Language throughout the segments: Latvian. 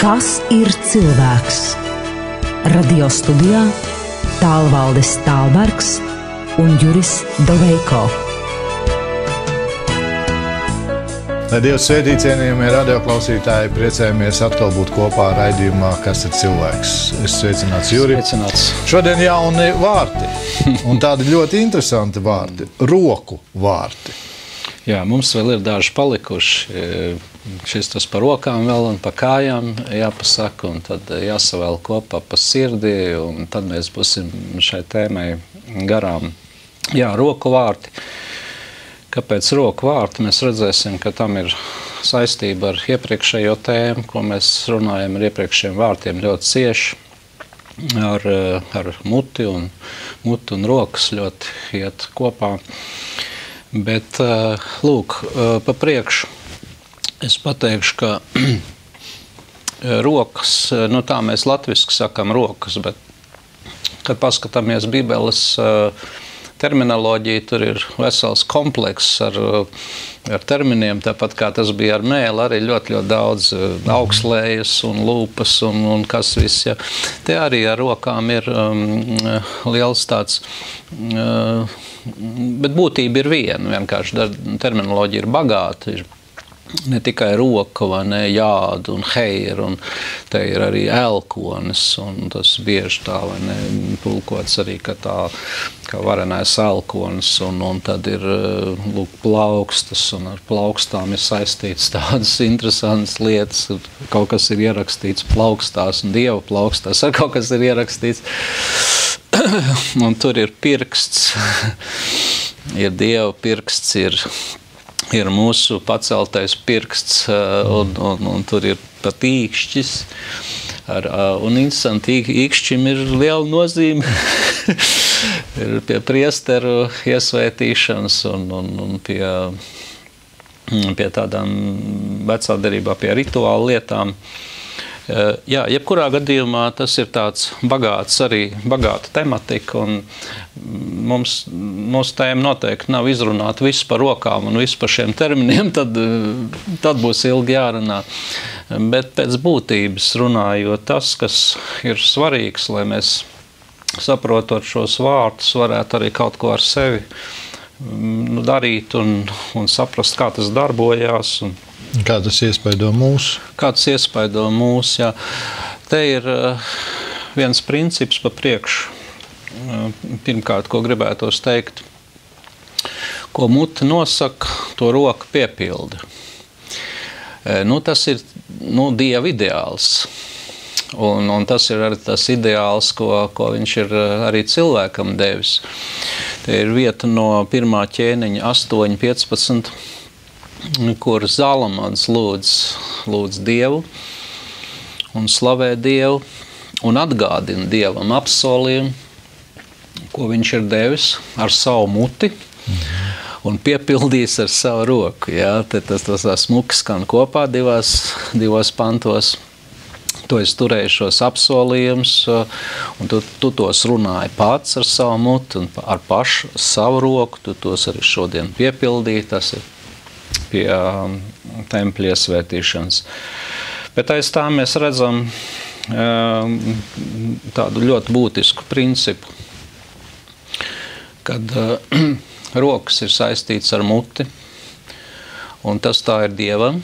Kas ir cilvēks? Radio studijā Tālvaldes Tālbergs un Juris Doveiko. Lai Dievs svētī cienījamie radioklausītāji, priecājamies atkal būt kopā raidījumā, kas ir cilvēks. Es sveicināts Jurijs. Sveicināts. Šodien jauni vārti, un tādi ļoti interesanti vārti - roku vārti. Jā, mums vēl ir daži palikuši. Šis tas par rokām vēl un par kājām jāpasaka, un tad jāsavēl kopā pa sirdi, un tad mēs būsim šai tēmai garām. Jā, roku vārti. Kāpēc roku vārti? Mēs redzēsim, ka tam ir saistība ar iepriekšējo tēmu, ko mēs runājam ar iepriekšējiem vārtiem ļoti cieši. Ar, ar muti un, muti un rokas ļoti iet kopā. Bet, lūk, pa priekšu es pateikšu, ka rokas, nu tā mēs latviešu sakām, rokas, bet, kad paskatāmies Bībeles terminoloģiju, tur ir vesels komplekss ar, ar terminiem, tāpat kā tas bija ar mēlu, arī ļoti, ļoti daudz augslējas un lūpas un, un kas viss. Ja. Te arī ar rokām ir um, liels tāds. Uh, bet būtība ir viena. Vienkārši terminoloģija ir bagāta. Ir ne tikai roka, vai ne jāda un heira, un te ir arī elkonis, un tas bieži tā, vai ne, tulkots arī, ka tā, kā varenais elkonis, un, un tad ir, lūk, plaukstas, un ar plaukstām ir saistīts tādas interesantas lietas, kaut kas ir ierakstīts plaukstās, un dieva plaukstās, ar kaut kas ir ierakstīts, un tur ir pirksts, ir dieva pirksts, ir ir mūsu paceltais pirksts, un, un, un tur ir pat īkšķis. Ar, un interesanti, īkšķim ir liela nozīme. ir pie priesteru iesvētīšanas un, un, un pie, pie tādām vecā derībā, pie rituāla lietām. Jā, jebkurā gadījumā tas ir tāds bagāts, arī bagāta tematika. Mums, mūsu tēma noteikti nav izrunāt visu par rokām un visu par šiem terminiem, tad, tad būs ilgi jārunā. Bet pēc būtības runājot, tas, kas ir svarīgs, lai mēs saprotot šos vārdus, varētu arī kaut ko ar sevi nu, darīt un, un saprast, kā tas darbojās. Un, Kā tas iespaido mūsu? Kā tas iespaido mūsu? Jā. Te ir uh, viens princips pa priekšu. Uh, pirmkārt, ko gribētos teikt, ko mute nosaka, to roka piepilda. Uh, nu, tas ir nu, dieva ideāls. Un, un tas ir arī tas ideāls, ko, ko viņš ir arī cilvēkam devis. Te ir vieta no pirmā ķēniņa, 8, 15 kur Zalamans lūdz, lūdz Dievu un slavē Dievu un atgādina Dievam apsolījumu, ko viņš ir devis ar savu muti. Un piepildījis ar savu roku. Jā, tas tas tā smuki skan kopā divās, divos pantos. Tu esi turējis šos apsolījumus, un tu, tu tos runāji pats ar savu muti un ar pašu savu roku. Tu tos arī šodien piepildīji. Tas ir pie um, tempļa iesvētīšanas. Bet aiz tā mēs redzam um, tādu ļoti būtisku principu, kad uh, rokas ir saistīts ar muti, un tas tā ir Dievam.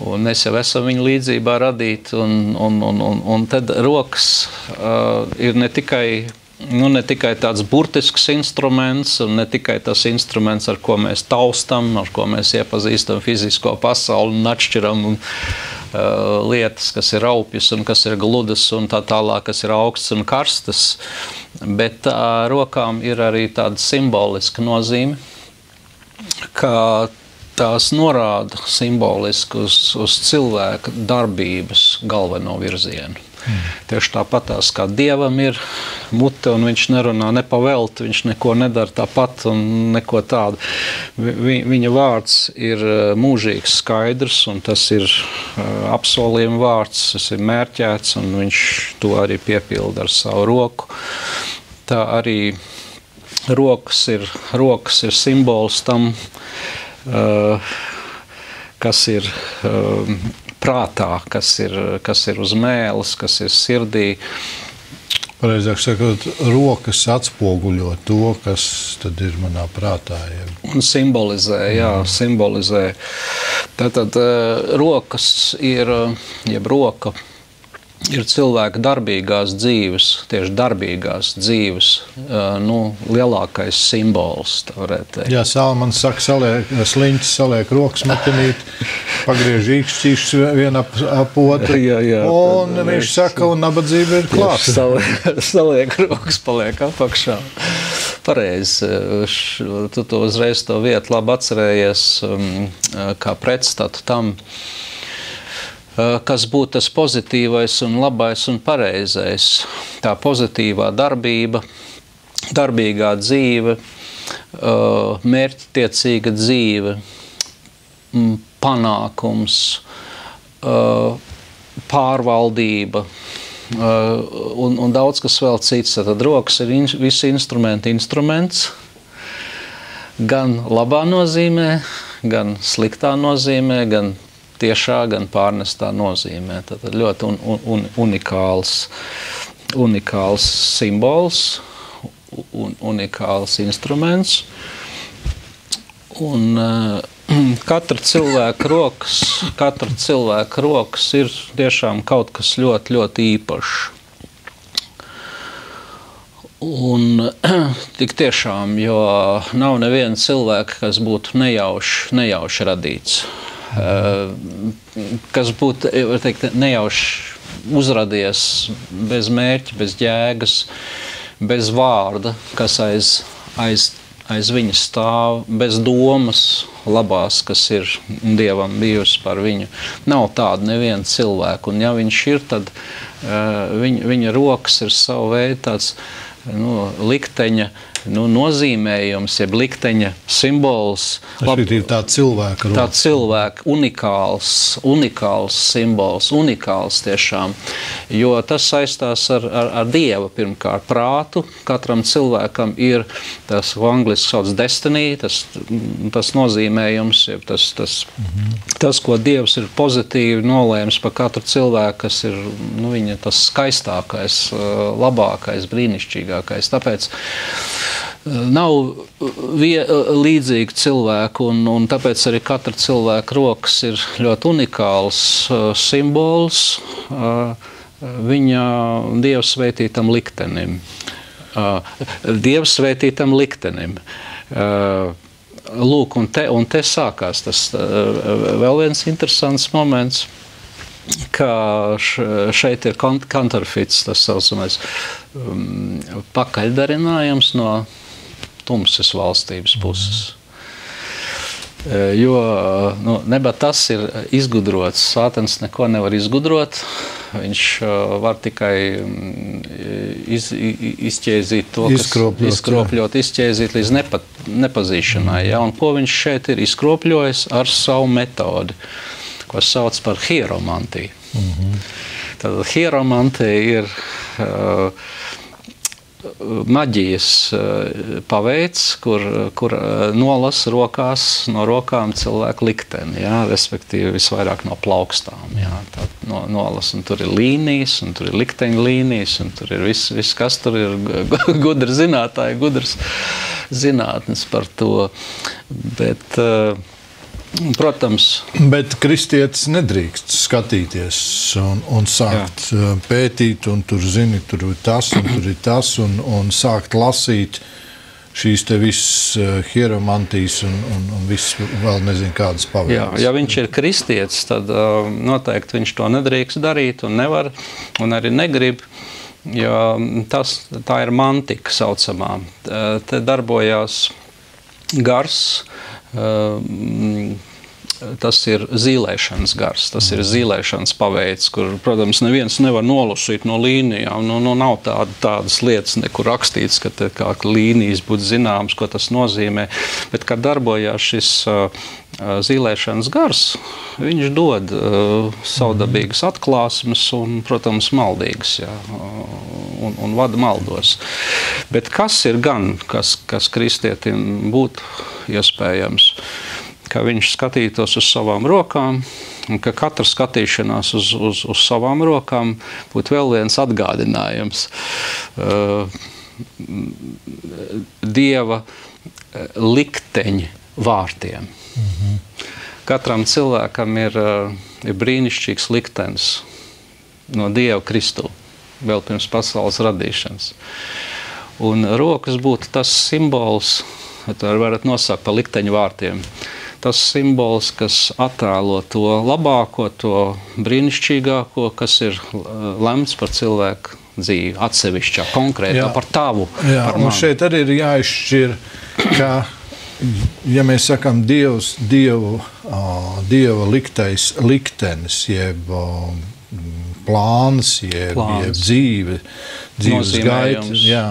Un mēs jau esam viņa līdzjūtībā radīti, un, un, un, un, un tad rokas uh, ir ne tikai nu, ne tikai tāds burtisks instruments, ne tikai tas instruments, ar ko mēs taustam, ar ko mēs iepazīstam fizisko pasauli un atšķiram un, uh, lietas, kas ir aupjas un kas ir gludas un tā tālāk, kas ir augstas un karstas. Bet uh, rokām ir arī tāda simboliska nozīme, ka tās norāda simboliski uz, uz cilvēka darbības galveno virzienu. Mm. Tieši tāpat kā dievam ir mute, un viņš nerunā ne pa velti, viņš neko nedara tāpat un neko tādu. Vi, viņa vārds ir e, mūžīgs, skaidrs, un tas ir uh, apsolījuma vārds, tas ir mērķēts, un viņš to arī piepilda ar savu roku. Tā arī rokas ir, rokas ir simbols tam, uh, kas ir. Prātā, kas ir, kas ir uz mēles, kas ir sirdī. Pareizāk sakot, rokas atspoguļo to, kas ir manā prātā. Ja. Un simbolizē, jā, mm. simbolizē. Tātad eh, rokas ir, jeb roka ir cilvēka darbīgās dzīves, tieši darbīgās dzīves, nu, lielākais simbols. Jā, Salmans saka, saliek, sliņķis saliek rokas matenīt, pagriež īkšķīšus viena ap, ap otru. jā, jā, un tad, viņš saka, un nabadzība ir klāta. Saliek, saliek rokas, paliek apakšā. Pareizi, tu to uzreiz to vietu labi atcerējies kā pretstatu tam, Eh, kas būtu tas pozitīvais, un labais un pareizais. Tā pozitīvā darbība, darbīgā dzīve, eh, mērķtiecīga dzīve, mm, panākums, eh, pārvaldība. Un, un daudz kas vēl cits. Tad rokas ir in, visi instrumenti, instruments. Gan labā nozīmē, gan sliktā nozīmē, gan tiešā, gan pārnestā nozīmē. Tad ļoti un, un, unikāls, unikāls simbols, un, unikāls instruments. Un, uh, katra cilvēka rokas, katra cilvēka rokas ir tiešām kaut kas ļoti, ļoti īpašs. Un tik tiešām, jo nav neviena cilvēka, kas būtu nejauši, nejauši radīts. Eh, kas būtu teikt, nejauši uzradies bez mērķa, bez jēgas, bez vārda, kas aiz, aiz, aiz viņa stāv, bez domas labās, kas ir dievam bijusi par viņu. Nav tāda neviena cilvēka, un ja viņš ir, tad uh, viņa, viņa rokas ir savu veidu tāds nu, likteņa nu, nozīmējums, jeb likteņa simbols. Lab, ir tā cilvēka, tā cilvēka unikāls, unikāls simbols, unikāls tiešām, jo tas saistās ar, ar, ar Dievu pirmkārt prātu. Katram cilvēkam ir tas, ko angliski sauc destiny, tas, tas nozīmējums, jeb tas, tas, mhm. tas, ko Dievs ir pozitīvi nolēms par katru cilvēku, kas ir nu, viņa tas skaistākais, labākais, brīnišķīgākais. Tāpēc Nav vie, līdzīgu cilvēku, un, un tāpēc arī katra cilvēka rokas ir ļoti unikāls uh, simbols uh, viņa dievsveitītam liktenim. Uh, dievsveitītam liktenim. Uh, lūk, un te, un te sākās tas uh, vēl viens interesants moments ka šeit ir counterfeits, tas saucamais um, pakaļdarinājums no tumsas valstības puses. E, jo nu, neba tas ir izgudrots. Sātens neko nevar izgudrot. Viņš uh, var tikai mm, iz, izķēzīt to, kas izkropļot, izkropļot izķēzīt līdz nepa, nepazīšanai. Ja? Un ko viņš šeit ir izkropļojis ar savu metodi, ko sauc par hieromantiju. Mm -hmm. Tad hieromantija ir uh, maģijas eh, paveids, kur, kur eh, nolasa rokās, no rokām cilvēku likteni, jā, respektīvi visvairāk no plaukstām. Jā, no, nolas, un tur ir līnijas, un tur ir likteņa līnijas, un tur ir viss, vis, kas tur ir gudri zinātāji, gudrs zinātnes par to. Bet, uh, Protams. Bet kristietis nedrīkst skatīties un, un sākt Jā. pētīt, un tur zini, tur ir tas, un tur ir tas, un, un sākt lasīt šīs te visas hieromantijas un, un, un viss vēl nezinu kādas paveidas. Jā, ja viņš ir kristietis, tad uh, noteikti viņš to nedrīkst darīt un nevar, un arī negrib. Jo tas, tā ir mantika saucamā. Te darbojās gars, Ehm, tas ir zīlēšanas gars, tas ir zīlēšanas paveids, kur, protams, neviens nevar nolasīt no līnijām. Nu, nu, nav tāda, tādas lietas, nekur rakstīts, ka kā līnijas būtu zināmas, ko tas nozīmē. Bet, kad darbojās šis uh, zīlēšanas gars, viņš dod uh, savdabīgas atklāsmes un, protams, maldīgas. Jā, un, un vada maldos. Bet kas ir gan, kas, kas kristietim būtu iespējams? Ka viņš skatītos uz savām rokām Un ka katra skatīšanās uz, uz, uz savām rokām būtu vēl viens atgādinājums uh, dieva likteņa vārtiem. Mm -hmm. Katram cilvēkam ir, ir brīnišķīgs liktenis no Dieva Kristu vēl pirms pasaules radīšanas. Un rokas būtu tas simbols, ko varat nosaukt par likteņu vārtiem. Tas simbols, kas attēlo to labāko, to brīnišķīgāko, kas ir lemts par cilvēku dzīvi, atsevišķā, konkrētā, jā. par tavu. Jā, par un šeit arī ir jāizšķir, ka, ja mēs sakām, Dievs, Dievu, Dieva liktais liktenis, jeb plāns, jeb, plāns. jeb dzīve, dzīves gaita,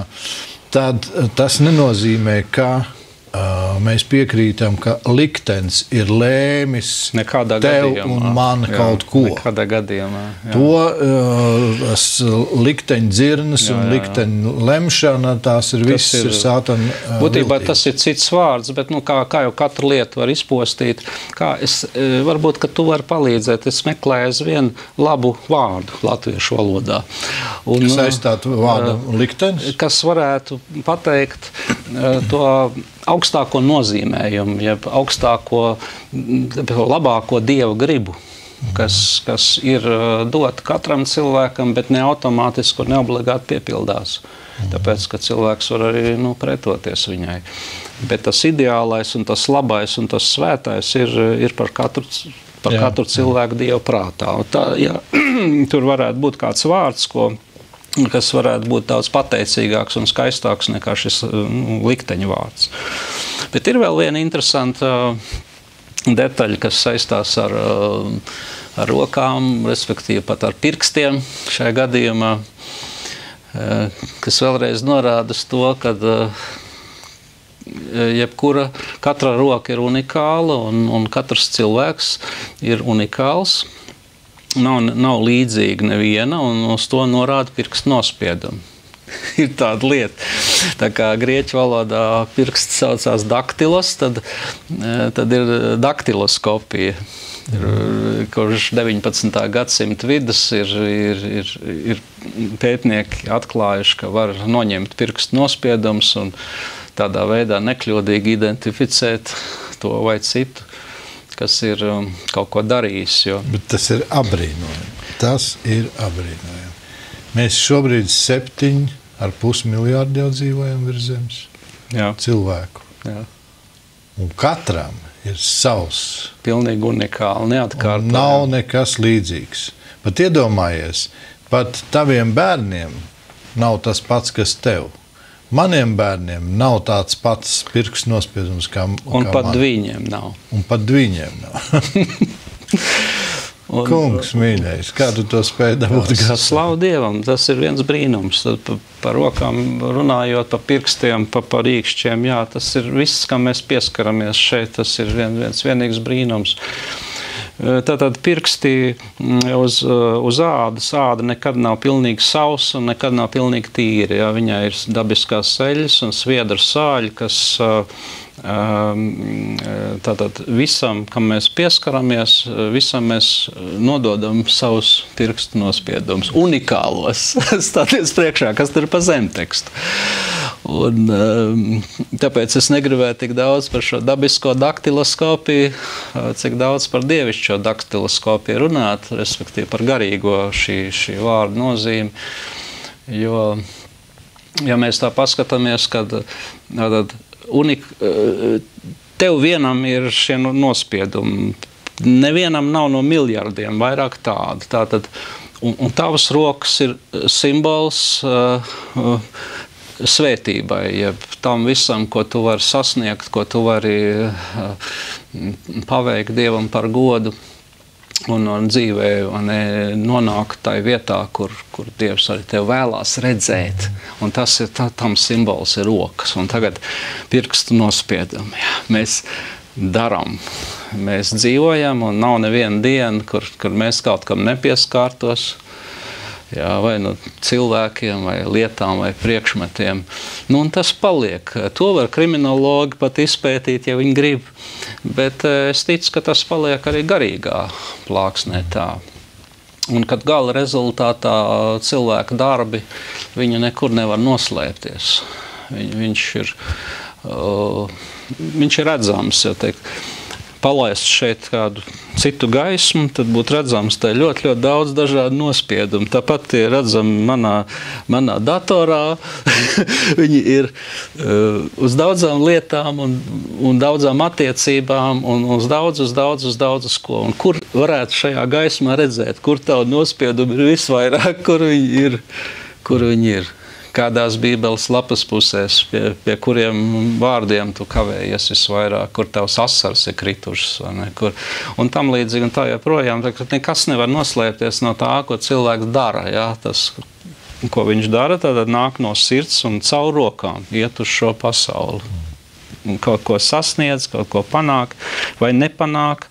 tad tas nenozīmē, ka mēs piekrītam, ka liktenis ir lēmis nekādā tev gadījumā. un man jā, kaut ko. Nekādā gadījumā. Jā. To uh, likteņa dzirnas jā, jā. un likteņa lemšana, tās ir visas ir, ir sātana. Uh, būtībā viltības. tas ir cits vārds, bet nu, kā, kā jau katru lietu var izpostīt, kā es, varbūt, ka tu vari palīdzēt. Es meklēju aizvien labu vārdu latviešu valodā. Un, kas aizstātu vārdu uh, liktenis? Kas varētu pateikt to augstāko nozīmējumu, jeb augstāko, labāko dievu gribu. Kas, kas ir uh, dota katram cilvēkam, bet ne automātiski un neobligāti piepildās. Tāpēc, ka cilvēks var arī nu, pretoties viņai. Bet tas ideālais, un tas labais un tas svētais ir, ir par katru par jā, katru cilvēku jā. dievu prātā. Un tā, ja, tur varētu būt kāds vārds, ko kas varētu būt daudz pateicīgāks un skaistāks nekā šis nu, likteņa vārds. Bet ir vēl viena interesanta uh, detaļa, kas saistās ar, uh, ar rokām, respektīvi pat ar pirkstiem šajā gadījumā, kas vēlreiz norāda to, ka jebkura katra roka ir unikāla un, un katrs cilvēks ir unikāls nav, nav līdzīga neviena, un uz to norāda pirkstu nospiedumi. ir tāda lieta. Tā kā grieķu valodā pirksts saucās daktilos, tad, e, tad ir daktiloskopija. Kurš 19. gadsimta vidus ir, ir, ir, ir pētnieki atklājuši, ka var noņemt pirkstu nospiedumus un tādā veidā nekļūdīgi identificēt to vai citu kas ir um, kaut ko darījis. Jo... Bet tas ir apbrīnojami. Tas ir apbrīnojami. Mēs šobrīd septiņi ar pus miljārdu jau dzīvojam virs zemes. Jā. Cilvēku. Jā. Un katram ir savs. Pilnīgi unikāli, neatkārtojami. Nav nekas līdzīgs. Pat iedomājies, pat taviem bērniem nav tas pats, kas tev. Maniem bērniem nav tāds pats pirksts nospiedums, kā, un kā pat man. viņiem nav. Un pat viņiem nav. Un, Kungs, mīļais, kā tu to spēj dabūt? Slavu Dievam, tas ir viens brīnums. Par, par rokām runājot, par pirkstiem, par, par rīkšķiem, jā, tas ir viss, kam mēs pieskaramies šeit. Tas ir vien, viens vienīgs brīnums. Tātad pirksti mm, uz, uz ādas. Āda nekad nav pilnīgi sausa un nekad nav pilnīgi tīra. Ja? Viņai ir dabiskās ceļas un sviedra sāļi, kas tātad visam, kam mēs pieskaramies, visam mēs nododam savus pirkstu nospiedumus, unikālos. Stāties priekšā, kas tur ir pa zemtekstu. Un, um, tāpēc es negribēju tik daudz par šo dabisko daktiloskopiju, uh, cik daudz par dievišķo daktiloskopiju runāt, respektīvi par garīgo šī, šī vārda nozīmi. Jo, ja mēs tā paskatāmies, kad tad, unik, uh, tev vienam ir šie nospiedumi, nevienam nav no miljardiem vairāk tādu. Tātad, un, un tavas rokas ir simbols. Uh, uh, svētībai, jeb tam visam, ko tu vari sasniegt, ko tu vari eh, paveikt Dievam par godu. Un, un dzīvē un nonākt tajā vietā, kur, kur Dievs arī tevi vēlās redzēt. Un tas ir tā, tam simbols, ir rokas. Un tagad pirkstu nospiedumi. Jā, mēs darām, mēs dzīvojam, un nav neviena diena, kur, kur mēs kaut kam nepieskārtos jā, vai nu cilvēkiem, vai lietām, vai priekšmetiem. Nu, tas paliek. To var kriminologi pat izpētīt, ja viņi grib. Bet es ticu, ka tas paliek arī garīgā plāksnē. Tā. Un kad gala rezultātā cilvēka darbi nekur nevar noslēpties. Viņ, viņš, ir, uh, viņš ir redzams. Ja teikt, palaist šeit kādu citu gaismu, tad būtu redzams ļoti, ļoti daudz dažādu nospiedumu. Tāpat ir redzami manā, manā datorā. Viņi ir uh, uz daudzām lietām, un, un daudzām attiecībām, un uz daudz, uz daudz, uz daudz, uz ko. Un kur varētu šajā gaismā redzēt, kur tādu nospiedumu ir visvairāk, kur viņi ir? Kur viņi ir kādās Bībeles lapas pusēs, pie, pie kuriem vārdiem tu kavējies visvairāk, kur tavs asars ir kritušas, ne, kur, un tam līdzīgi, un tā joprojām, tā, nekas nevar noslēpties no tā, ko cilvēks dara, jā, tas, ko viņš dara, tad nāk no sirds un caur rokām iet uz šo pasauli. Kaut ko sasniedz, kaut ko panāk, vai nepanāk,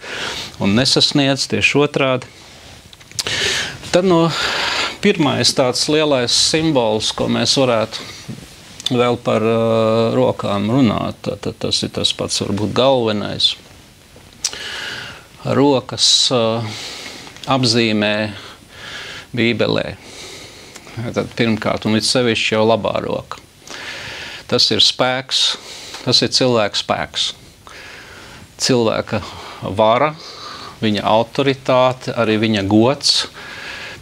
un nesasniedz tieši otrādi. Tad no pirmais tāds lielais simbols, ko mēs varētu vēl par uh, rokām runāt, tad tas ir tas pats varbūt galvenais. Rokas uh, apzīmē Bībelē. Tad pirmkārt, un līdz sevišķi jau labā roka. Tas ir spēks, tas ir cilvēka spēks. Cilvēka vara, viņa autoritāte, arī viņa gods, uh,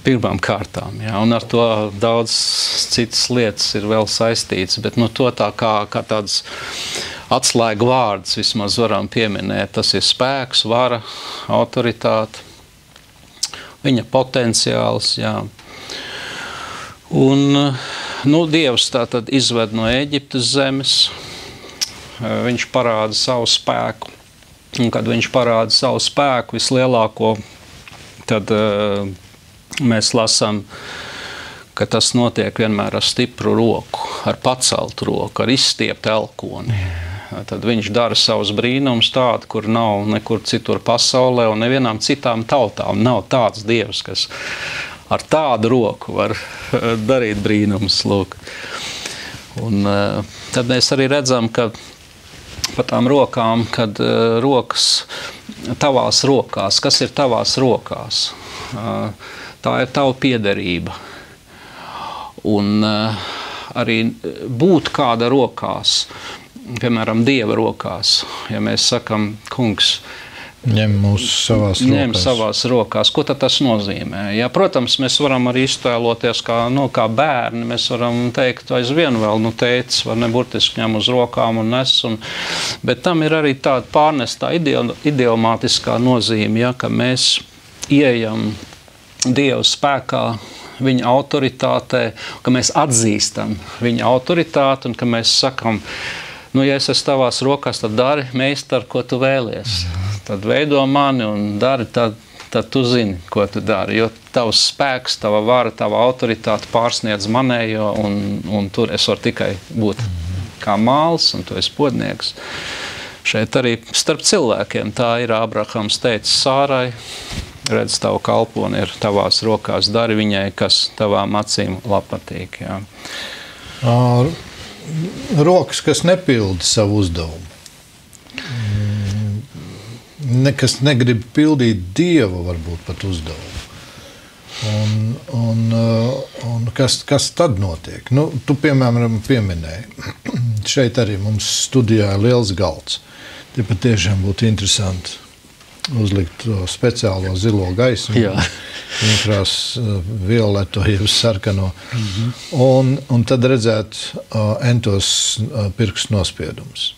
pirmām kārtām. Ja, un ar to daudz citas lietas ir vēl saistīts. Bet nu, to tā kā, kā tāds atslēgu vārds vismaz varam pieminēt. Tas ir spēks, vara, autoritāte, viņa potenciāls. Jā. Un, nu, Dievs tā tad izved no Eģiptes zemes, viņš parāda savu spēku. Un, kad viņš parāda savu spēku, vislielāko, tad uh, mēs lasām, ka tas notiek vienmēr ar stipru roku, ar paceltu roku, ar izstieptu elkoni. Tad viņš dara savus brīnumus tādu, kur nav nekur citur pasaulē, un nevienām citām tautām nav tāds dievs, kas ar tādu roku var eh, darīt brīnumus. Lūk. Un, eh, tad mēs arī redzam, ka pa tām rokām, kad uh, rokas tavās rokās, kas ir tavās rokās? Uh, tā ir tava piederība. Un uh, arī būt kāda rokās, piemēram, dieva rokās, ja mēs sakam, kungs, Ņem mūsu savās rokās. Ņem savās rokās. Ko tas nozīmē? Ja, protams, mēs varam arī iztēloties, kā, nu, kā bērni. Mēs varam teikt, aizvien vēl, nu, teicis, var neburtiski ņem uz rokām un nes. Un, bet tam ir arī tāda pārnestā idiomātiskā nozīme, ja, ka mēs ieejam Dieva spēkā, viņa autoritātē, ka mēs atzīstam viņa autoritāti un ka mēs sakam, nu, ja es esmu tavās rokās, tad dari meistar, ko tu vēlies. Tad veido mani un dari, tad, tad tu zini, ko tu dari. Jo tavs spēks, tava vara, tava autoritāte pārsniedz manējo, un, un tur es varu tikai būt kā māls, un tu esi podnieks. Šeit arī starp cilvēkiem tā ir Ābrahams teicis Sārai redz, tavu kalponi ir tavās rokās, dari viņai, kas tavām acīm patīk. Rokas, kas nepilda savu uzdevumu. Nekas negrib pildīt dieva, varbūt pat uzdevumu. Un, un, un kas, kas tad notiek? Nu, tu, piemēram, pieminēji, šeit arī mums studijā ir liels galds. Tie patiešām būtu interesanti uzlikt speciālo zilo gaismu, infrās violeto, jeb sarkano. Mm -hmm. un, un tad redzēt uh, entos uh, pirkstu nospiedumus.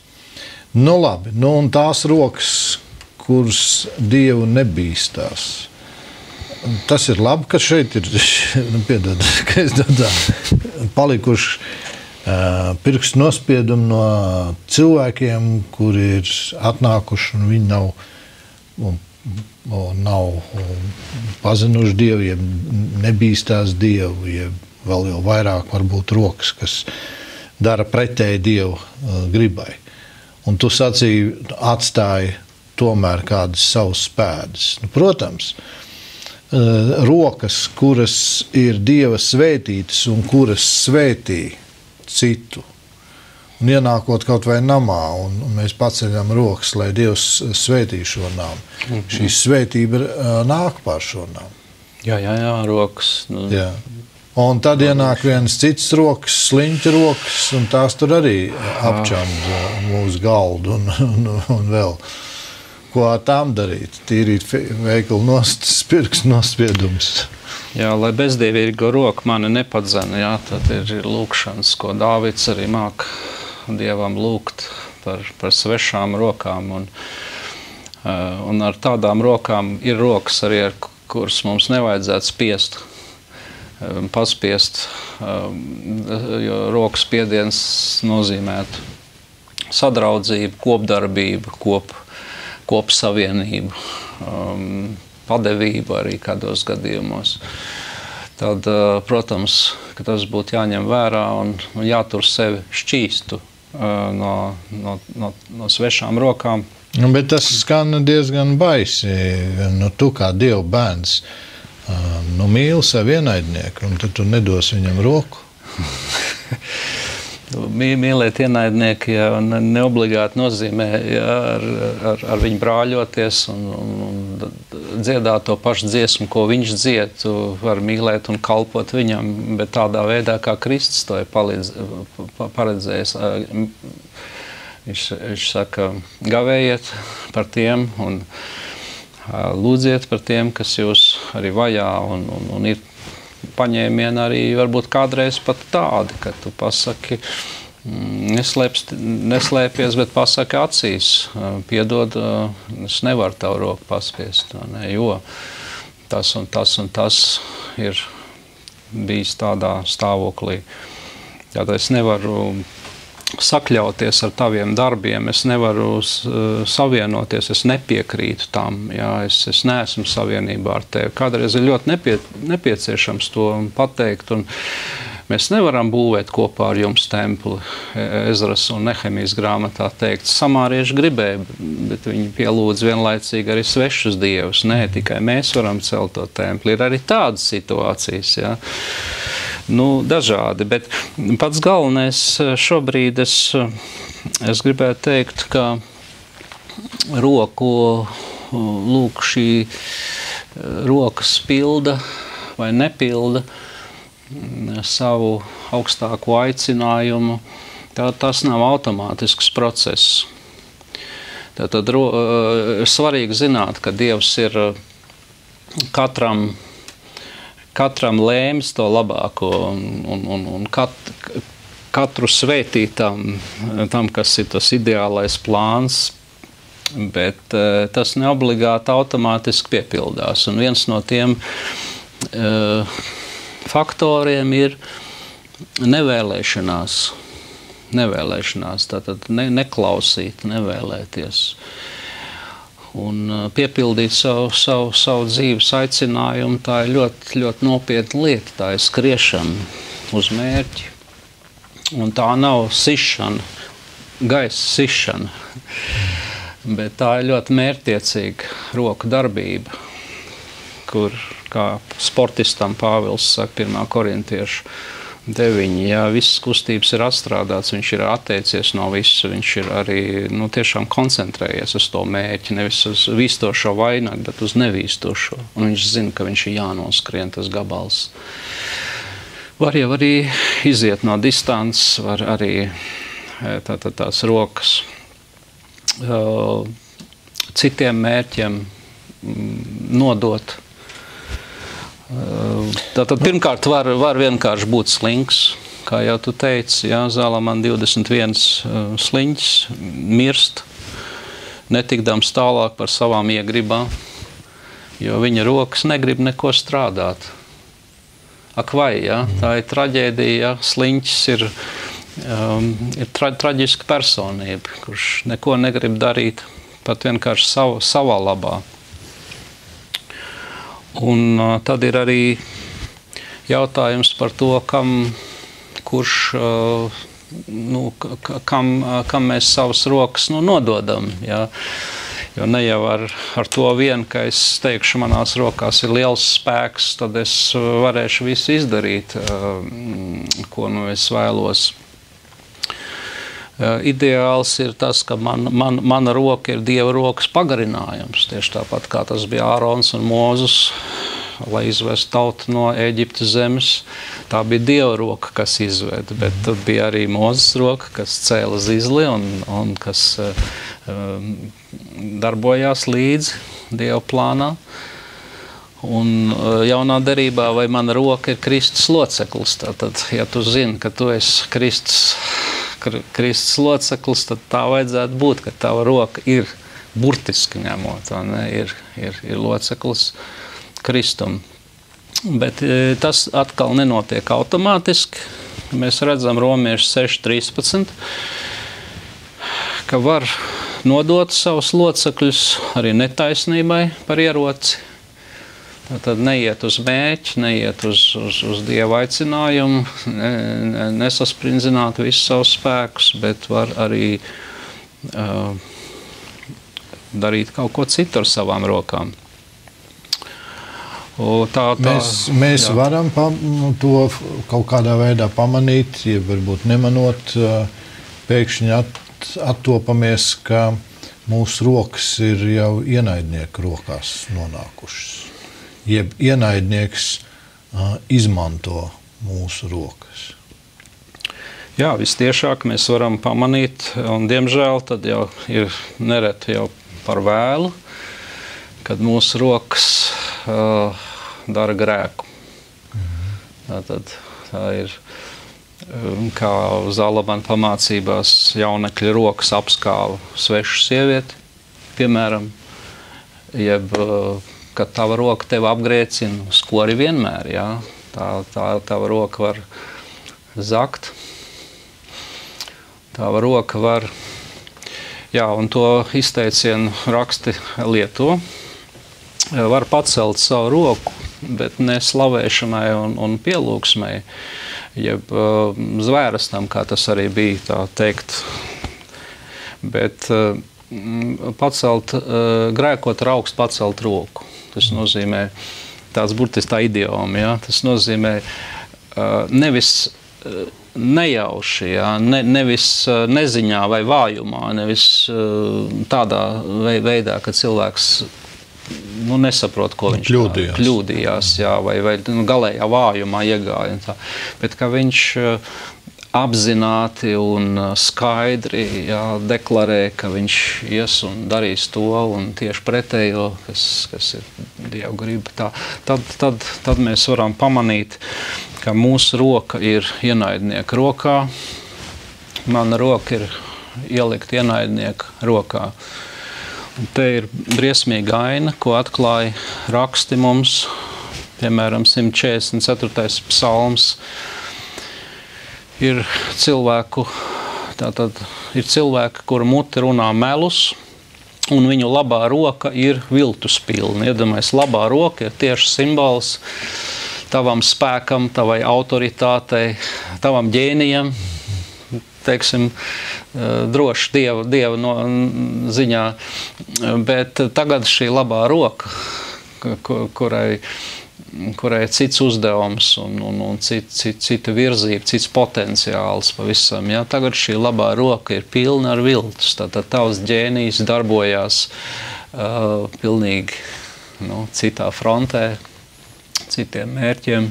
Nu, labi, nu, tās rokas, kuras dievu nebīstās. Tas ir labi, ka šeit ir nu, piedod, ka tādā, palikuši uh, pirkstu nospiedumi no cilvēkiem, kuri ir atnākuši un viņi nav un, un nav pazinuši dievu, jeb nebīstās dievu, jeb vēl jau vairāk varbūt rokas, kas dara pretēji dievu uh, gribai. Un tu sacīji, atstāji tomēr kādas savas pēdas. Nu, protams, uh, rokas, kuras ir dieva svētītas un kuras svētī citu, Un ienākot kaut vai namā, un, un mēs paceļam rokas, lai Dievs svētī šo namu. Mm -hmm. Šī svētība uh, nāk pār šo namu. Jā, jā, jā rokas. Nu. Jā. Un tad ienāk viens cits rokas, sliņķa rokas, un tās tur arī apčamda mūsu galdu un, un, un vēl. Ko ar tām darīt? Tīrīt veikalu nost, pirkstu nospiedumus. Jā, lai bezdīvīgo roku mani nepadzena, jā, tad ir lūkšanas, ko Dāvids arī māca Dievam lūgt par, par svešām rokām. Un, uh, un ar tādām rokām ir rokas arī, ar kuras mums nevajadzētu spiest. Um, paspiest, um, jo rokas spiediens nozīmētu sadraudzību, kopdarbību, kop, kopsavienību, um, padevību arī kādos gadījumos. Tad, protams, tas būtu jāņem vērā un jātur sevi šķīstu no, no, no, no svešām rokām. Nu, bet tas skan diezgan baisi. Nu, tu kā Dieva bērns nu, mīli savu ienaidnieku, un tad tu nedos viņam roku. Mīlēt ienaidnieku ja, ne, neobligāti nozīmē ja, ar, ar, ar viņu brāļoties un, un, un dziedāt to pašu dziesmu, ko viņš dzied. Tu vari mīlēt un kalpot viņam, bet tādā veidā, kā Kristus to ir palīdz, paredzējis. Viņš, viņš saka, gavējiet par tiem un lūdziet par tiem, kas jūs arī vajā un, un, un ir paņēmieni arī varbūt kādreiz pat tādi, ka tu pasaki, mm, neslēps, neslēpies, bet pasaki acīs, piedod, es nevaru tavu roku paspiest, ne, jo tas un tas un tas ir bijis tādā stāvoklī. Tātad es nevaru sakļauties ar taviem darbiem, es nevaru savienoties, es nepiekrītu tam, jā, es, es neesmu savienībā ar tevi. Kādreiz ir ļoti nepie, nepieciešams to pateikt. Mēs nevaram būvēt kopā ar jums templi. E, Ezras un Nehemijas grāmatā teikt, samārieši gribēja, bet viņi pielūdz vienlaicīgi arī svešus dievus. Nē, tikai mēs varam celt to templi. Ir arī tādas situācijas. Jā nu, dažādi. Bet pats galvenais eh, šobrīd es, eh, es gribētu teikt, ka roku lūk, šī rokas pilda vai nepilda mm, savu augstāko aicinājumu. Tā, tas nav automātisks process. Tad ir svarīgi zināt, ka Dievs ir katram katram lēmis to labāko un, un, un, kat, katru svētīt tam, kas ir tas ideālais plāns. Bet uh, tas neobligāti automātiski piepildās. Un viens no tiem uh, faktoriem ir nevēlēšanās. Nevēlēšanās, tātad ne, neklausīt, nevēlēties. Un uh, piepildīt savu, savu, savu dzīves aicinājumu, tā ir ļoti, ļoti nopietna lieta. Tā ir skriešana uz mērķi. Un tā nav sišana, gaisa sišana, bet tā ir ļoti mērķtiecīga roku darbība, kur, kā sportistam Pāvils saka, 1. korintiešu deviņi. Jā, visas kustības ir atstrādāts, viņš ir atteicies no visa. Viņš ir arī nu, tiešām koncentrējies uz to mērķi, nevis uz vīstošo vainagu, bet uz nevīstošo. Un viņš zina, ka viņš ir jānoskrien tas gabals. Var jau arī iziet no distances, var arī e, tā, tā, tās rokas citiem mērķiem nodot Tātad pirmkārt var, var vienkārši būt slinks. Kā jau tu teici, jā, zālē man 21 uh, sliņķis mirst, netikdams tālāk par savām iegribām, jo viņa rokas negrib neko strādāt. Ak, vai jā, tā ir traģēdija, ja sliņķis ir, um, ir tra traģiska personība, kurš neko negrib darīt, pat vienkārši savu, savā labā. Un uh, tad ir arī jautājums par to, kam, kurš, uh, nu, kam, kam mēs savas rokas nu, nododam. Ja? Jo ne jau ar, ar to vien, ka es teikšu, manās rokās ir liels spēks, tad es varēšu visu izdarīt, ko nu es vēlos. Ideāls ir tas, ka man, man, mana roka ir dieva rokas pagarinājums. Tieši tāpat kā tas bija Ārons un Mozus, lai izvestu tautu no Eģiptes zemes. Tā bija dieva roka, kas izveda, bet tad bija arī Mozus roka, kas cēla zizli un, un kas um, darbojās līdzi dieva plānā. Un jaunā derībā, vai mana roka ir Kristus loceklis, tad, ja tu zini, ka tu esi Kristus Kristus loceklis, tad tā vajadzētu būt, ka tava roka ir burtiski ņemot, ne, ir, ir, ir loceklis Kristum. Bet e, tas atkal nenotiek automātiski. Mēs redzam, Romiešu 6.13, ka var nodot savus locekļus arī netaisnībai par ieroci. Tad neiet uz mērķi, neiet uz, uz, uz dieva aicinājumu, ne, ne, nesaspringzināt visus savus spēkus, bet var arī uh, darīt kaut ko citu ar savām rokām. O, tā, tā, mēs mēs jā. varam pa, to kaut kādā veidā pamanīt, ja varbūt nemanot, pēkšņi at, attopamies, ka mūsu rokas ir jau ienaidnieku rokās nonākušas jeb ienaidnieks izmanto mūsu rokas. Jā, visciešāk mēs varam pamanīt, un diemžēl tad jau ir nereti jau par vēlu, kad mūsu rokas uh, dara grēku. Mhm. Tā, tad, tā ir kā Zalamana pamācībās, jaunekļa rokas apskāva svešu sievieti, piemēram, jeb uh, ka tava roka tev apgrēcina uz skori vienmēr. Jā. Tā, tā tava roka var zakt. Tava roka var, jā, un to izteicienu raksti lieto. Var pacelt savu roku, bet ne slavēšanai un, un pielūgsmai, jeb uh, zvērastam, kā tas arī bija tā teikt. Bet uh, pacelt, uh, grēkot ar augstu pacelt roku. Tas nozīmē tāds burtiski tā idioma. Ja? Tas nozīmē uh, nevis uh, nejauši, ja? ne, nevis neziņā vai vājumā, nevis tādā veidā, ka cilvēks nu, nesaprot, ko viņš kļūdījās, tā, kļūdījās jā, vai, vai nu, galējā vājumā iegāja. Bet viņš apzināti un uh, skaidri jā, deklarē, ka viņš ies un darīs to un tieši pretējo, kas, kas ir Dieva griba. Tā, tad, tad, tad mēs varam pamanīt, ka mūsu roka ir ienaidnieka rokā, mana roka ir ielikt ienaidnieka rokā. Un te ir briesmīga aina, ko atklāja raksti mums, piemēram, 144. psalms ir cilvēku, tātad, ir cilvēki, kuru muti runā melus, un viņu labā roka ir viltus pilna. Iedomājieties, labā roka ir tieši simbols tavam spēkam, tavai autoritātei, tavam ģēnijam. Teiksim, eh, droši dieva, dieva no, ziņā, bet tagad šī labā roka, kurai kurai ir cits uzdevums un, un, un cit, cit, cita virzība, cits potenciāls pavisam. Ja? Tagad šī labā roka ir pilna ar viltus. Tātad tavs ģēnijs darbojās uh, pilnīgi nu, citā frontē, citiem mērķiem.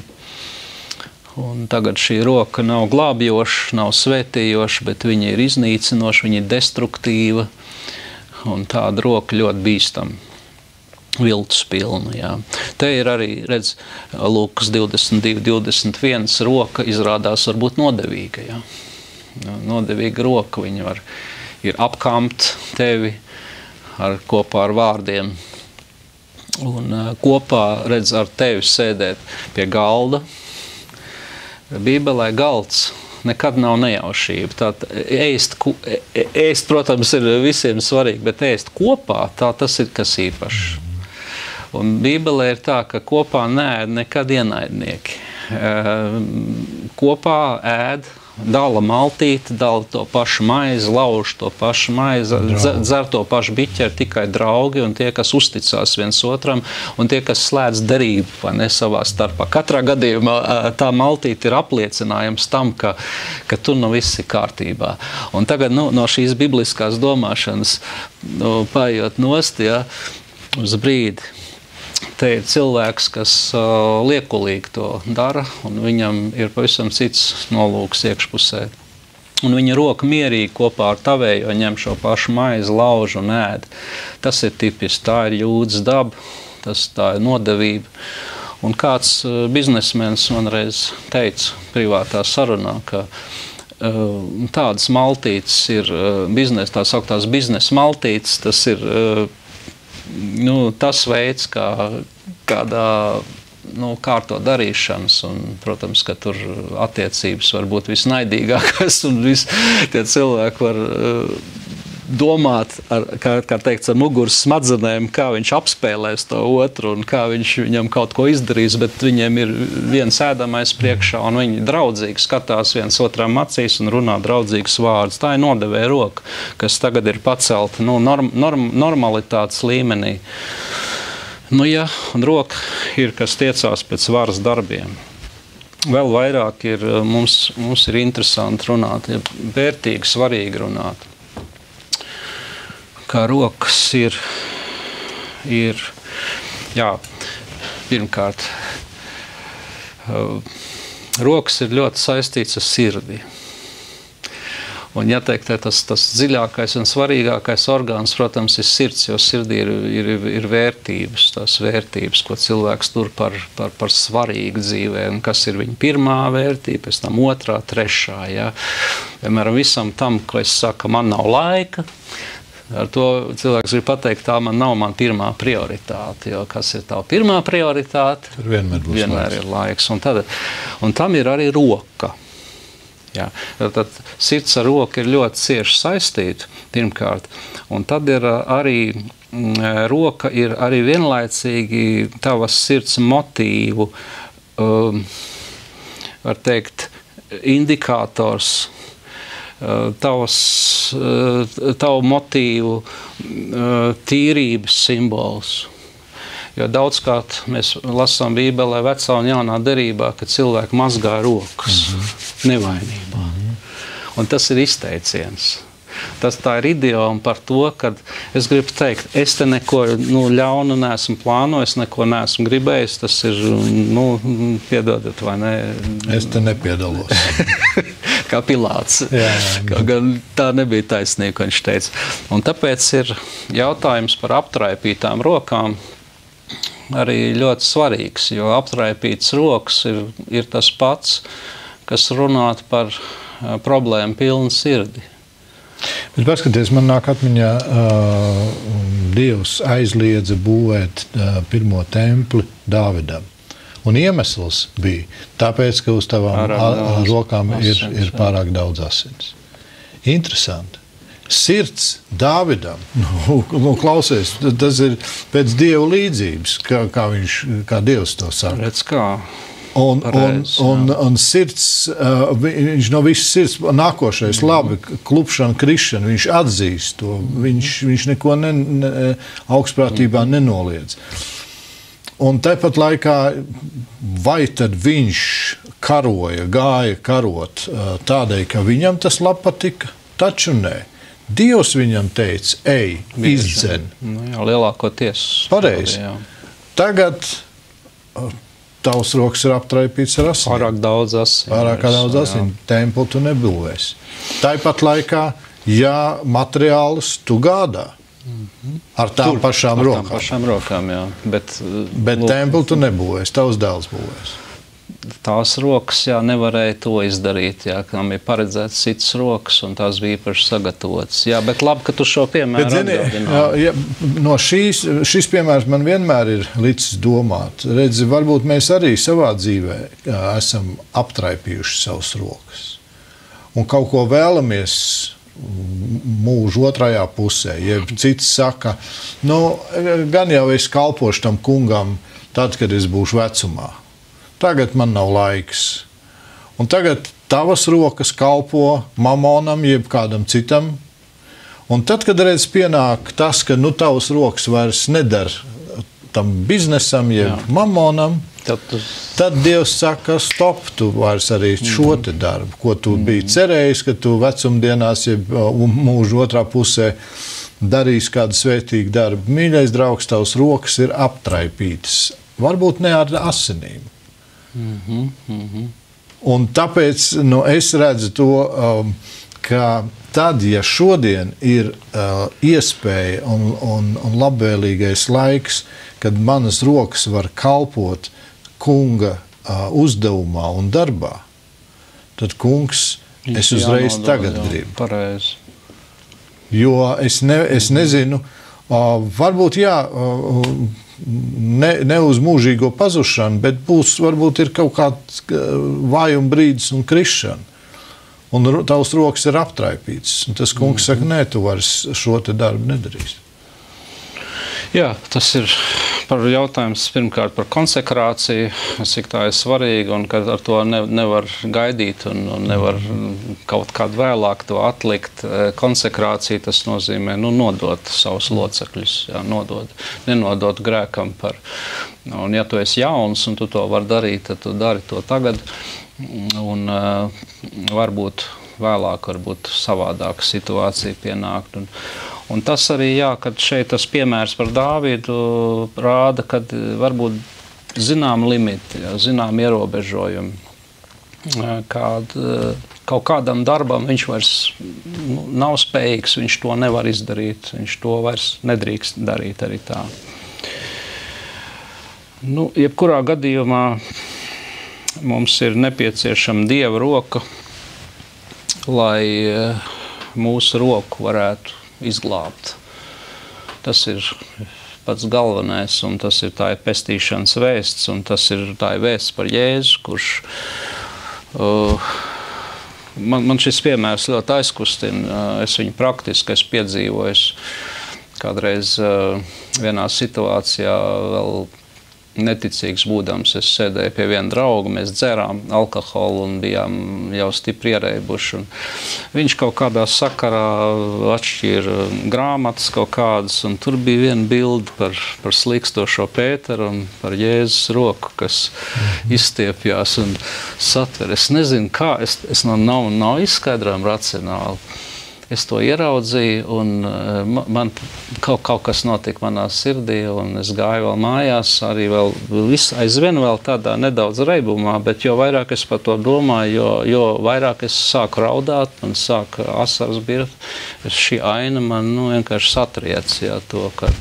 Un tagad šī roka nav glābjoša, nav svētījoša, bet viņa ir iznīcinoša, viņa ir destruktīva. Un tāda roka ļoti bīstama viltus pilnu. Jā. Te ir arī, redz, Lūkas 22, 21 roka izrādās varbūt nodevīga. Jā. Nodevīga roka, viņa var ir apkamt tevi ar, kopā ar vārdiem. Un kopā redz ar tevi sēdēt pie galda. Bībelē galds nekad nav nejaušība. Tātad ēst, ēst, protams, ir visiem svarīgi, bet ēst kopā tā, tas ir kas īpašs. Un Bībelē ir tā, ka kopā nē, nekad ienaidnieki. kopā ēd dala maltīti, dala to pašu maizi, lauž to pašu maizi, dzer, dzer to pašu biķeri, tikai draugi un tie, kas uzticās viens otram, un tie, kas slēdz derību ne, savā starpā. Katrā gadījumā tā maltīte ir apliecinājums tam, ka, ka tur nu viss ir kārtībā. Un tagad nu, no šīs bibliskās domāšanas nu, paiet nost, ja, uz brīdi te ir cilvēks, kas uh, liekulīgi to dara, un viņam ir pavisam cits nolūks iekšpusē. Un viņa roka mierīgi kopā ar tavēju ņem šo pašu maizi, lauž un ēd. Tas ir tipisks, tā ir jūdzes daba, tas ir nodevība. Un kāds biznesmenis man reiz teica privātā sarunā, ka tādas maltītes ir biznesa, tā sauktās biznesa maltītes, tas ir nu, tas veids, kā kādā nu, kārto darīšanas. Un, protams, ka tur attiecības var būt visnaidīgākās, un vis, tie cilvēki var uh, domāt, ar, kā, kā teikts, ar muguras smadzenēm, kā viņš apspēlēs to otru un kā viņš viņam kaut ko izdarīs. Bet viņiem ir viens ēdamais priekšā, un viņi draudzīgi skatās viens otram acīs un runā draudzīgus vārdus. Tā ir nodevēja roka, kas tagad ir pacelta nu, norm, norm, normalitātes līmenī. Nu, ja roka ir kas tiecās pēc varas darbiem, vēl vairāk ir mums, mums ir interesanti runāt, ja vērtīgi, svarīgi runāt kā rokas ir, ir jā, pirmkārt, rokas ir ļoti saistīts ar sirdi. Un, ja teikt, tas, tas dziļākais un svarīgākais orgāns, protams, ir sirds, jo sirdī ir, ir, ir vērtības, tās vērtības, ko cilvēks tur par, par, par svarīgu dzīvē, un kas ir viņa pirmā vērtība, pēc tam otrā, trešā. Ja. Piemēram, visam tam, ko es saku, man nav laika, Ar to cilvēks grib pateikt, tā man nav mana pirmā prioritāte. Jo kas ir tā pirmā prioritāte? Tur vienmēr, vienmēr laiks. ir laiks. Un, tad, un tam ir arī roka. Jā. Tad sirds ar roku ir ļoti cieši saistīta pirmkārt. Un tad ir arī mm, roka ir arī vienlaicīgi tavas sirds motīvu, um, var teikt, indikators Eh, tavs, eh, tavu motīvu, eh, tīrības simbols. Jo daudzkārt mēs lasām Bībelē, vecā un jaunā derībā, ka cilvēki mazgā rokas mm -hmm. nevainībā. Mm -hmm. Un tas ir izteiciens. Tas tā ir idioma par to, ka es gribu teikt, es te neko nu, ļaunu neesmu plānojis, neko neesmu gribējis. Tas ir, nu, piedodiet, vai ne? Es te nepiedalos. kā Pilārs. Gan tā nebija taisnība, ko viņš teica. Un tāpēc ir jautājums par aptraipītām rokām arī ļoti svarīgs, jo aptraipīts rokas ir, ir tas pats, kas runāt par problēmu pilnu sirdi. Bet paskatieties, man nāk atmiņā, uh, Dievs aizliedza būvēt uh, pirmo templi Dāvidam. Un iemesls bija tāpēc, ka uz tavām daudz, rokām ir, ir pārāk daudz asins. Interesanti. Sirds Dāvidam, nu, nu, klausies, tas ir pēc dieva līdzības, kā, kā, viņš, kā Dievs to saka. Redz, kā. Un, Pareiz, un, un, un sirds, uh, viņš no visas sirds, nākošais, mm. labi, klupšana, krišana, viņš atzīst to. Viņš, viņš neko ne, ne, augstprātībā mm. nenoliedz. Un tāpat laikā, vai tad viņš karoja, gāja karot tādēļ, ka viņam tas patika? Taču nē. Dievs viņam teica, ej, izdzen. Nu, jā, lielākoties. Pareizi. Tagad tavs rokas ir aptraipīts ar asins. Pārāk daudz asins. Pārāk daudz asins. Templi tu nebūvēsi. Tāpat laikā, ja materiālus tu gādā, Ar tām Tur, pašām ar rokām. Tām pašām rokām jā. Bet, Bet templi tu nebūvēsi, tavs dēls būvēs. Tās rokas jā, nevarēja to izdarīt. Jā, tam bija paredzēts cits rokas, un tās bija īpaši sagatavotas. Jā, bet labi, ka tu šo piemēru atgādināji. No šīs, šis piemērs man vienmēr ir licis domāt. Redzi, varbūt mēs arī savā dzīvē esam aptraipījuši savas rokas un kaut ko vēlamies mūža otrajā pusē. Jeb cits saka, nu, gan jau es kalpošu tam kungam, tad, kad es būšu vecumā. tagad man nav laiks. Un tagad tavas rokas kalpo mamonam, jeb kādam citam. Un tad, kad redz pienāk tas, ka nu, tavas rokas vairs nedara tam biznesam, jeb Jā. mamonam, Tad, tu... tad Dievs saka, stop, tu vairs arī šo te darbu, ko tu mm. biji cerējis, ka tu vecumdienās, jeb mūža otrā pusē, darīs kādu svētīgu darbu. Mīļais draugs, tavs rokas ir aptraipītas. Varbūt ne ar asinīm. Mm -hmm, mm -hmm. Un tāpēc nu, es redzu to, um, ka tad, ja šodien ir uh, iespēja un, un, un labvēlīgais laiks, kad manas rokas var kalpot kunga uzdevumā un darbā, tad kungs, es uzreiz jānodod, tagad jā, gribu. Pareizi. Jo es, ne, es nezinu, varbūt jā. Ne, ne uz mūžīgo pazušanu, bet būs varbūt kaut kāds vājuma brīdis un krišana. Un tavs rokas ir aptraipītas. Tas kungs mm -hmm. saka, nē, tu vairs šo darbu nedarīsi. Jā, tas ir par jautājums pirmkārt par konsekrāciju, cik tā ir svarīga un ka ar to ne, nevar gaidīt un, un nevar kaut kādu vēlāk to atlikt. Eh, konsekrācija tas nozīmē nu, nodot savus locekļus, jā, nodot, nenodot grēkam par. Un ja tu esi jauns un tu to vari darīt, tad tu dari to tagad. Un, uh, varbūt vēlāk varbūt savādāka situācija pienākt. Un, Un tas arī, jā, kad šeit tas piemērs par Dāvidu rāda, ka varbūt zinām limiti, jā, zinām ierobežojumi. Kād, kaut kādam darbam viņš vairs nu, nav spējīgs, viņš to nevar izdarīt, viņš to vairs nedrīkst darīt arī tā. Nu, jebkurā gadījumā mums ir nepieciešama dieva roka, lai mūsu roku varētu izglābt. Tas ir pats galvenais, un tas ir tā ir pestīšanas vēsts, un tas ir tā ir vēsts par Jēzu, kurš uh, man, man šis piemērs ļoti aizkustina. Uh, es viņu praktiski esmu piedzīvojis kādreiz uh, vienā situācijā vēl neticīgs būdams. Es sēdēju pie viena drauga, mēs dzērām alkoholu un bijām jau stipri ierēbuši. Viņš kaut kādā sakarā atšķīra grāmatas kaut kādas, un tur bija viena bilde par, par slikstošo Pēteru un par Jēzus roku, kas mhm. izstiepjās un satver. Es nezinu, kā, es, es nav, nav, nav izskaidrojama racionāli es to ieraudzīju, un eh, man kaut, kaut kas notika manā sirdī, un es gāju vēl mājās, arī vēl vis, aizvien vēl tādā nedaudz reibumā, bet jo vairāk es par to domāju, jo, jo vairāk es sāku raudāt, man sāka asaras birt, šī aina man nu, vienkārši satriec, jā, to, kad,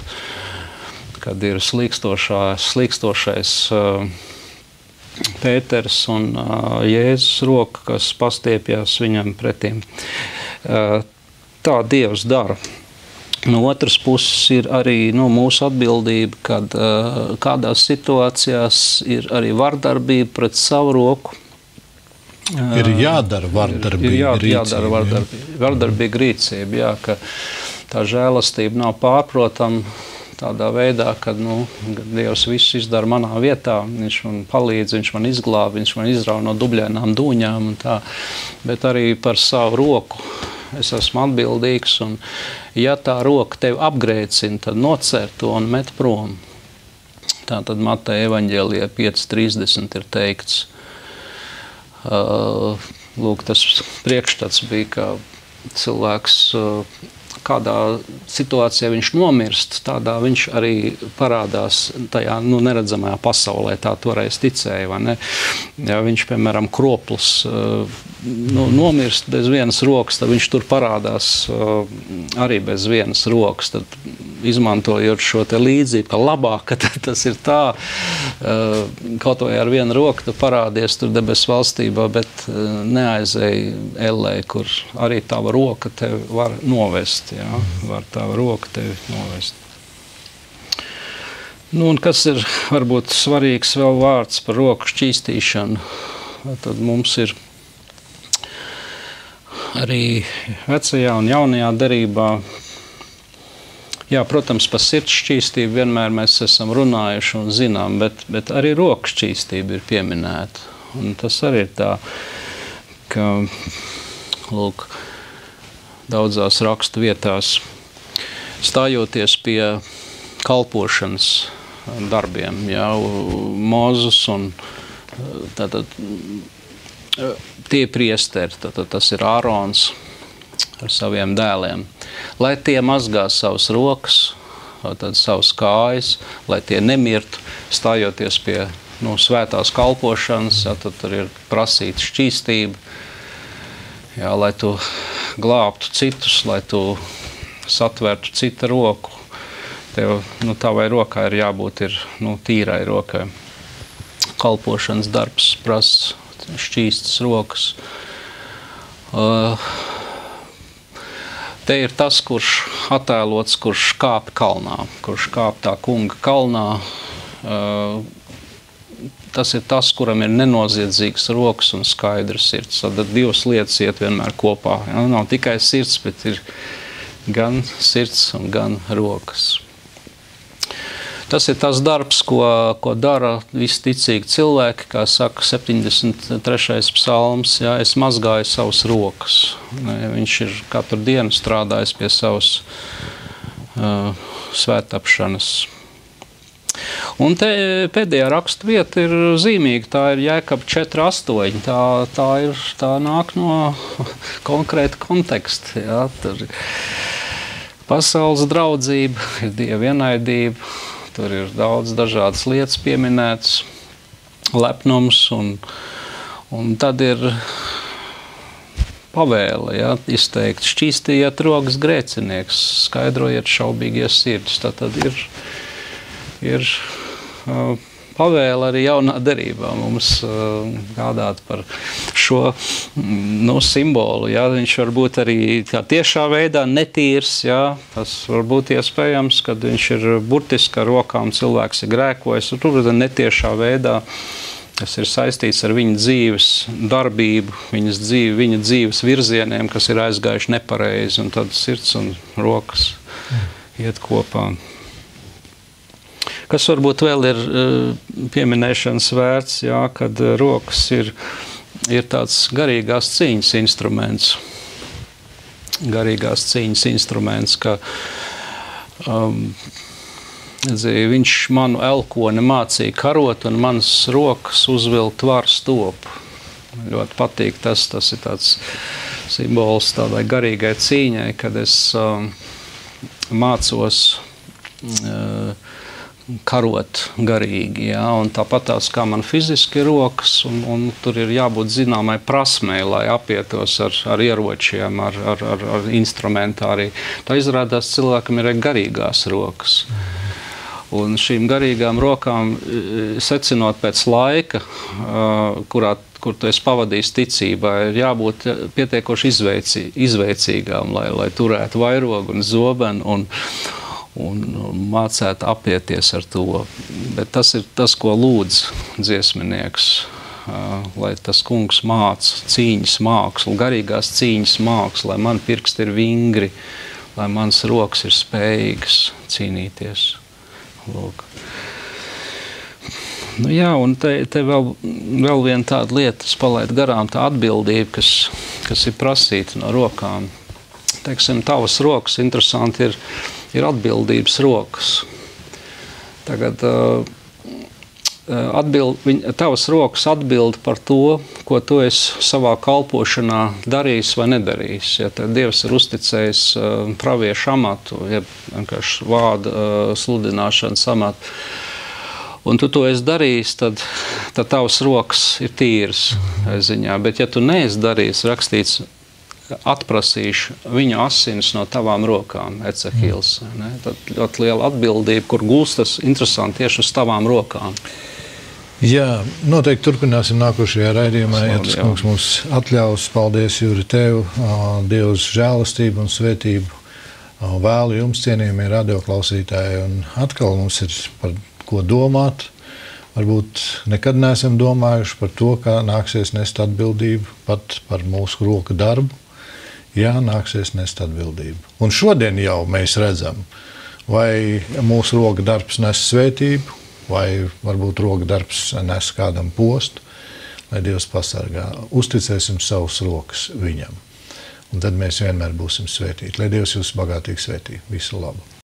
kad ir slīkstošais uh, Pēters un uh, Jēzus roka, kas pastiepjas viņam pretim. Uh, tā Dievs dara. No otras puses, ir arī nu, mūsu atbildība, kad uh, kādās situācijās ir arī vardarbība pret savu roku. Uh, ir jādara vardarbīga ir, ir jā, rīcība. Jādara vardarbīga, vardarbīga rīcība, jā, ka tā žēlastība nav pārprotama tādā veidā, ka nu, Dievs viss izdara manā vietā. Viņš man palīdz, viņš man izglāb, viņš man izrauj no dubļainām dūņām, bet arī par savu roku es esmu atbildīgs. Un, ja tā roka tevi apgrēcina, tad nocer to un met prom. Tā tad Mateja evaņģēlijā 5.30 ir teikts, uh, lūk, tas priekšstats bija, ka cilvēks uh, kādā situācijā viņš nomirst, tādā viņš arī parādās tajā nu, neredzamajā pasaulē. Tā toreiz ticēja. Ja viņš, piemēram, kroplis eh, nu, nomirst bez vienas rokas, tad viņš tur parādās eh, arī bez vienas rokas. Tad, izmantojot šo līdzību, ka labāk ka tas ir tā, eh, kaut vai ar vienu roku tu parādies tur debesu valstībā, bet neaizēji ellē, kur arī tava roka tevi var novest. Jā, var tā roka tevi novest. Nu, kas ir varbūt svarīgs vēl vārds par roku šķīstīšanu? Tad mums ir arī vecajā un jaunajā derībā Jā, protams, par sirds šķīstību vienmēr mēs esam runājuši un zinām, bet, bet arī rokas šķīstība ir pieminēta. Un tas arī ir tā, ka lūk, daudzās rakstu vietās stājoties pie kalpošanas darbiem, jau Mozus un tātad, tie priesteri, tātad tas ir Ārons ar saviem dēliem. Lai tie mazgā savas rokas, tad savas kājas, lai tie nemirtu, stājoties pie nu, svētās kalpošanas, ja, tad tur ir prasīta šķīstība, jā, lai tu glābtu citus, lai tu satvertu citu roku. Tev nu, tavai rokai ir jābūt ir, nu, tīrai rokai. Kalpošanas darbs prasa šķīstas rokas. Uh, Te ir tas, kurš attēlots, kurš kāp kalnā, kurš kāp tā kunga kalnā. Uh, tas ir tas, kuram ir nenoziedzīgs rokas un skaidrs sirds. Tad divas lietas iet vienmēr kopā. Ja? Nav tikai sirds, bet ir gan sirds un gan rokas. Tas ir tas darbs, ko, ko dara visticīgi cilvēki, kā saka 73. psalms. Jā, es mazgāju savas rokas. Viņš ir katru dienu strādājis pie savas uh, svētapšanas. Un te pēdējā raksturvieta ir zīmīga. Tā ir Jēkab 4,8. Tā, tā, ir, tā nāk no konkrēta konteksta. Jā, tur pasaules draudzība, ir dieva vienaidība Tur ir daudz dažādas lietas pieminētas, lepnums, un, un tad ir pavēle ja, izteikt, šķīstiet rokas grēcinieks, skaidrojiet šaubīgie sirdis. Tā tad ir, ir uh, pavēle arī jaunā derībā mums uh, gādāt par šo nu, simbolu. Jā. Viņš var būt arī tiešā veidā netīrs. Jā. Tas var būt iespējams, kad viņš ir burtiski ar rokām cilvēks ir grēkojis. Tur ir netiešā veidā. Tas ir saistīts ar viņa dzīves darbību, viņas dzīvi, viņa dzīves virzieniem, kas ir aizgājuši nepareizi, tad sirds un rokas iet kopā. Kas varbūt vēl ir eh, pieminēšanas vērts, jā, kad eh, rokas ir, ir tāds garīgās cīņas instruments. Garīgās cīņas instruments, ka um, dzīvi, viņš manu elkoni mācīja karot un manas rokas uzvilkt varu stopu. Ļoti patīk tas, tas ir tāds simbols tādai garīgai cīņai, kad es um, mācos uh, karot garīgi. Ja? Tāpat tās kā man fiziski ir rokas, un, un tur ir jābūt zināmai prasmei, lai apietos ar, ar ieročiem, ar, ar, ar, ar instrumentāriju. Tā izrādās cilvēkam ir garīgās rokas. Un šīm garīgām rokām, e, secinot pēc laika, kurā kur tu esi pavadījis ticībā, ir jābūt pietiekoši izveicī, izveicīgām, lai, lai turētu vairogu un zobenu. Un, un mācīt apieties ar to. Bet tas ir tas, ko lūdz dziesminieks. Lai tas kungs māca cīņas mākslu, garīgās cīņas mākslu, lai man pirksti ir vingri, lai mans rokas ir spējīgas cīnīties. Lūk. Nu, jā, un te, te vēl, vēl viena tāda lieta, kas palaid garām, tā atbildība, kas, kas ir prasīta no rokām. Teiksim, tavas rokas interesanti ir ir atbildības rokas. Tagad uh, atbild, viņa, tavas rokas atbild par to, ko tu esi savā kalpošanā darījis vai nedarījis. Ja Dievs ir uzticējis uh, praviešu amatu, jeb vienkārši vārdu uh, sludināšanas amatu, un tu to esi darījis, tad, tad tavas rokas ir tīras ziņā. Bet, ja tu neesi darījis, rakstīts, atprasīšu viņa asinis no tavām rokām, Ecehils. Mm. Tad ļoti liela atbildība, kur gulstas interesanti tieši uz tavām rokām. Jā, noteikti turpināsim nākošajā raidījumā. Ja tas kungs mums atļaus, paldies Jūri tev, Dievs žēlastību un svētību. Vēlu jums cienījamie radioklausītāji un atkal mums ir par ko domāt. Varbūt nekad neesam domājuši par to, kā nāksies nest atbildību pat par mūsu roku darbu jā, nāksies nest atbildību. Un šodien jau mēs redzam, vai mūsu roka darbs nes svētību, vai varbūt roka darbs nes kādam postu, lai Dievs pasargā. Uzticēsim savus rokas viņam. Un tad mēs vienmēr būsim svētīti. Lai Dievs jūs bagātīgi svētī. Visu labu!